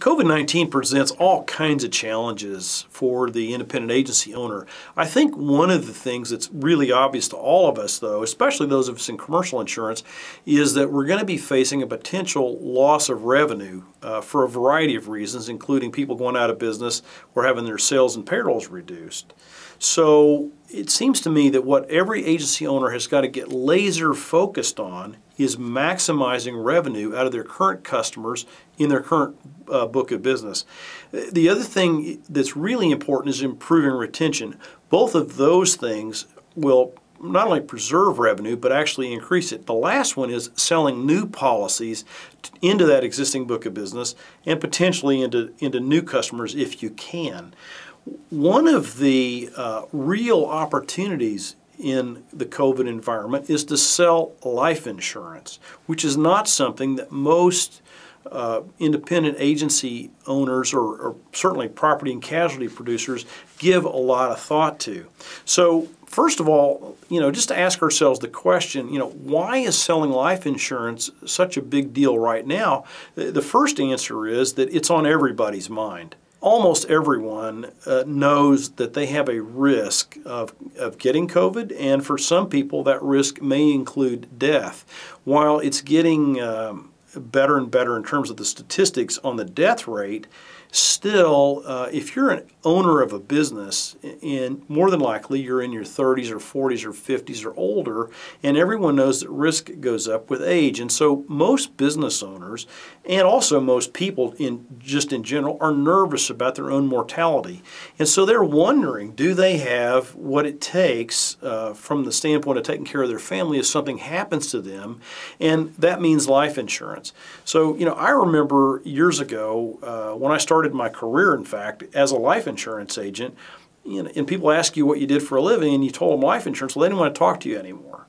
COVID-19 presents all kinds of challenges for the independent agency owner. I think one of the things that's really obvious to all of us, though, especially those of us in commercial insurance, is that we're going to be facing a potential loss of revenue uh, for a variety of reasons, including people going out of business or having their sales and payrolls reduced. So it seems to me that what every agency owner has got to get laser focused on is maximizing revenue out of their current customers in their current uh, book of business. The other thing that's really important is improving retention. Both of those things will not only preserve revenue but actually increase it. The last one is selling new policies into that existing book of business and potentially into, into new customers if you can. One of the uh, real opportunities in the COVID environment is to sell life insurance, which is not something that most uh, independent agency owners or, or, certainly property and casualty producers give a lot of thought to. So first of all, you know, just to ask ourselves the question, you know, why is selling life insurance such a big deal right now? The first answer is that it's on everybody's mind almost everyone uh, knows that they have a risk of, of getting COVID, and for some people, that risk may include death. While it's getting um, better and better in terms of the statistics on the death rate, still, uh, if you're an owner of a business, and more than likely you're in your 30s or 40s or 50s or older, and everyone knows that risk goes up with age. And so most business owners and also most people in just in general are nervous about their own mortality. And so they're wondering, do they have what it takes uh, from the standpoint of taking care of their family if something happens to them? And that means life insurance. So, you know, I remember years ago uh, when I started my career, in fact, as a life insurance agent, you know, and people ask you what you did for a living and you told them life insurance, well, they didn't want to talk to you anymore.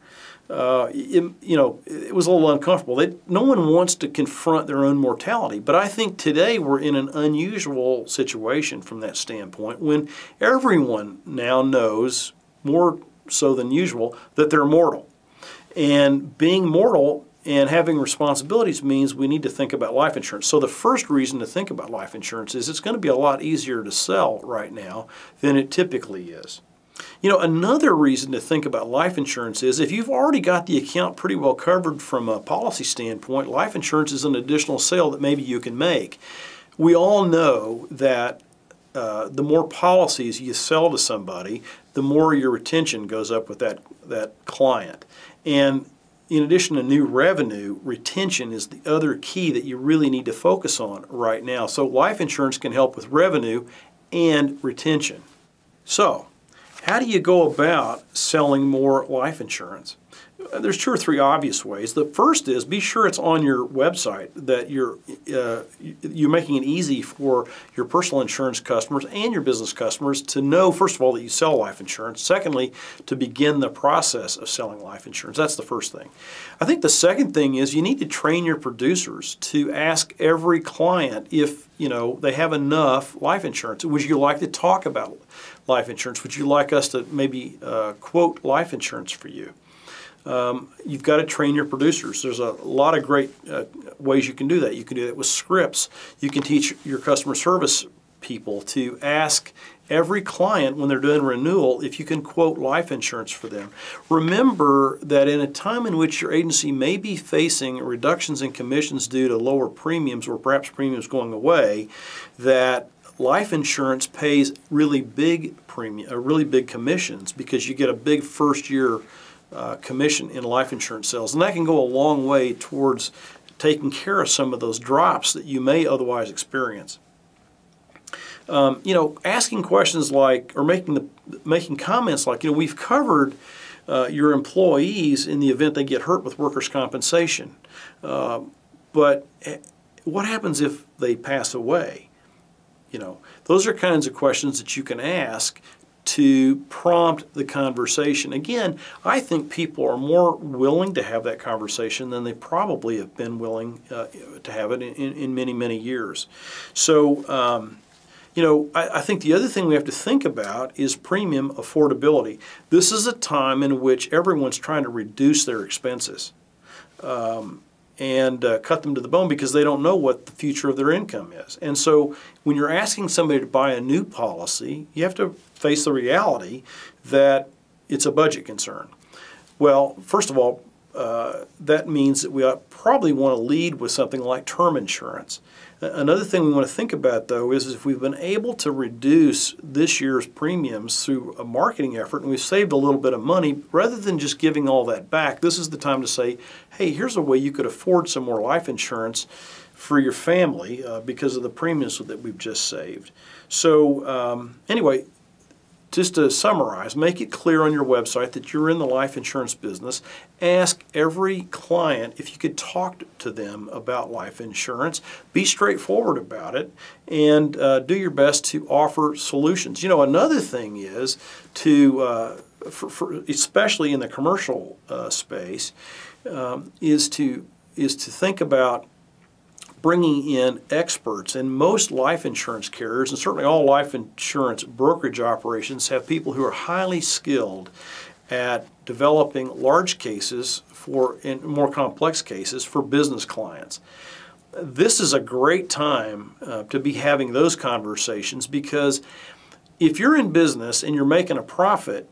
Uh, it, you know, it was a little uncomfortable. They, no one wants to confront their own mortality, but I think today we're in an unusual situation from that standpoint when everyone now knows, more so than usual, that they're mortal. And being mortal and having responsibilities means we need to think about life insurance. So the first reason to think about life insurance is it's going to be a lot easier to sell right now than it typically is. You know, another reason to think about life insurance is if you've already got the account pretty well covered from a policy standpoint, life insurance is an additional sale that maybe you can make. We all know that uh, the more policies you sell to somebody, the more your retention goes up with that, that client. And in addition to new revenue, retention is the other key that you really need to focus on right now. So life insurance can help with revenue and retention. So, how do you go about selling more life insurance? There's two or three obvious ways. The first is be sure it's on your website that you're uh, you're making it easy for your personal insurance customers and your business customers to know first of all that you sell life insurance. Secondly, to begin the process of selling life insurance. That's the first thing. I think the second thing is you need to train your producers to ask every client if you know they have enough life insurance. Would you like to talk about life insurance? Would you like us to maybe uh, quote life insurance for you? Um, you've got to train your producers. There's a lot of great uh, ways you can do that. You can do that with scripts. You can teach your customer service people to ask every client when they're doing renewal if you can quote life insurance for them. Remember that in a time in which your agency may be facing reductions in commissions due to lower premiums or perhaps premiums going away, that life insurance pays really big premium, uh, really big commissions because you get a big first year uh, commission in life insurance sales. And that can go a long way towards taking care of some of those drops that you may otherwise experience. Um, you know, asking questions like, or making the making comments like, you know, we've covered uh, your employees in the event they get hurt with workers' compensation, uh, but eh, what happens if they pass away? You know, those are kinds of questions that you can ask to prompt the conversation. Again, I think people are more willing to have that conversation than they probably have been willing uh, to have it in, in, many, many years. So, um, you know, I, I, think the other thing we have to think about is premium affordability. This is a time in which everyone's trying to reduce their expenses. Um, and uh, cut them to the bone because they don't know what the future of their income is. And so when you're asking somebody to buy a new policy, you have to face the reality that it's a budget concern. Well, first of all, uh, that means that we probably want to lead with something like term insurance. Another thing we want to think about, though, is if we've been able to reduce this year's premiums through a marketing effort and we've saved a little bit of money, rather than just giving all that back, this is the time to say, hey, here's a way you could afford some more life insurance for your family uh, because of the premiums that we've just saved. So, um, anyway, just to summarize, make it clear on your website that you're in the life insurance business. Ask every client if you could talk to them about life insurance. Be straightforward about it and uh, do your best to offer solutions. You know, another thing is to, uh, for, for, especially in the commercial uh, space, um, is to is to think about bringing in experts. And most life insurance carriers, and certainly all life insurance brokerage operations, have people who are highly skilled at developing large cases for in more complex cases for business clients. This is a great time uh, to be having those conversations because if you're in business and you're making a profit,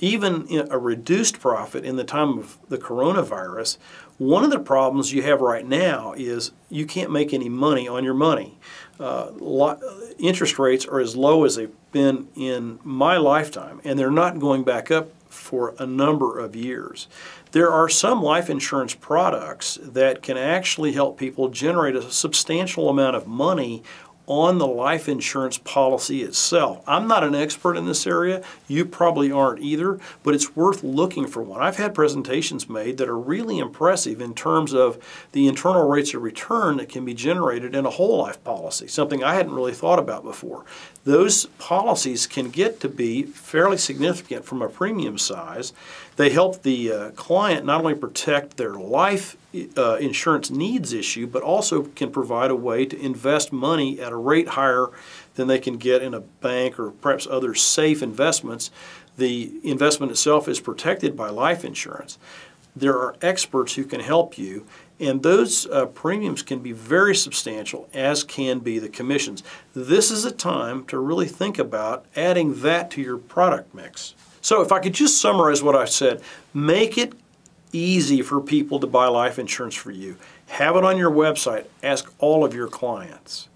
even a reduced profit in the time of the coronavirus, one of the problems you have right now is you can't make any money on your money. Uh, interest rates are as low as they've been in my lifetime, and they're not going back up for a number of years. There are some life insurance products that can actually help people generate a substantial amount of money on the life insurance policy itself. I'm not an expert in this area. You probably aren't either, but it's worth looking for one. I've had presentations made that are really impressive in terms of the internal rates of return that can be generated in a whole life policy, something I hadn't really thought about before. Those policies can get to be fairly significant from a premium size. They help the uh, client not only protect their life uh, insurance needs issue, but also can provide a way to invest money at a rate higher than they can get in a bank or perhaps other safe investments. The investment itself is protected by life insurance. There are experts who can help you, and those uh, premiums can be very substantial, as can be the commissions. This is a time to really think about adding that to your product mix. So if I could just summarize what I've said, make it easy for people to buy life insurance for you. Have it on your website. Ask all of your clients.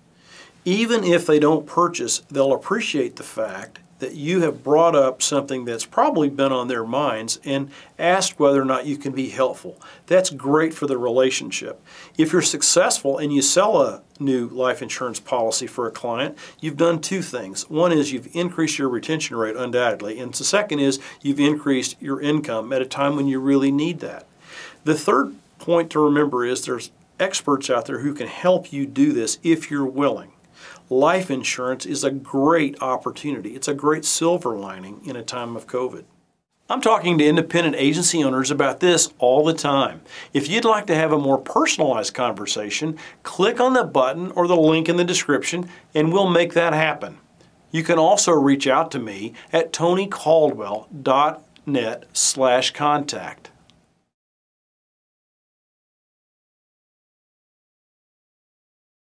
Even if they don't purchase, they'll appreciate the fact that you have brought up something that's probably been on their minds and asked whether or not you can be helpful. That's great for the relationship. If you're successful and you sell a new life insurance policy for a client, you've done two things. One is you've increased your retention rate undoubtedly, and the second is you've increased your income at a time when you really need that. The third point to remember is there's experts out there who can help you do this if you're willing life insurance is a great opportunity. It's a great silver lining in a time of COVID. I'm talking to independent agency owners about this all the time. If you'd like to have a more personalized conversation, click on the button or the link in the description and we'll make that happen. You can also reach out to me at tonycaldwell.net slash contact.